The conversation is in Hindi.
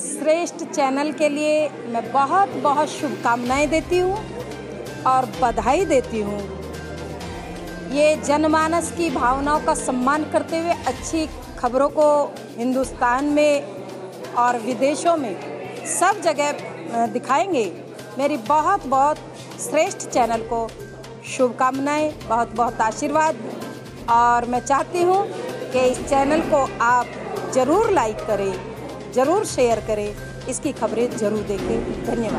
श्रेष्ठ चैनल के लिए मैं बहुत बहुत शुभकामनाएँ देती हूँ और बधाई देती हूँ। ये जनमानस की भावनाओं का सम्मान करते हुए अच्छी खबरों को हिंदुस्तान में और विदेशों में सब जगह दिखाएँगे। मेरी बहुत बहुत श्रेष्ठ चैनल को शुभकामनाएँ, बहुत बहुत आशीर्वाद और मैं चाहती हूँ कि इस चैनल को आप ज़रूर लाइक करें। ज़रूर शेयर करें। इसकी खबरें ज़रूर देखें। धन्यवाद।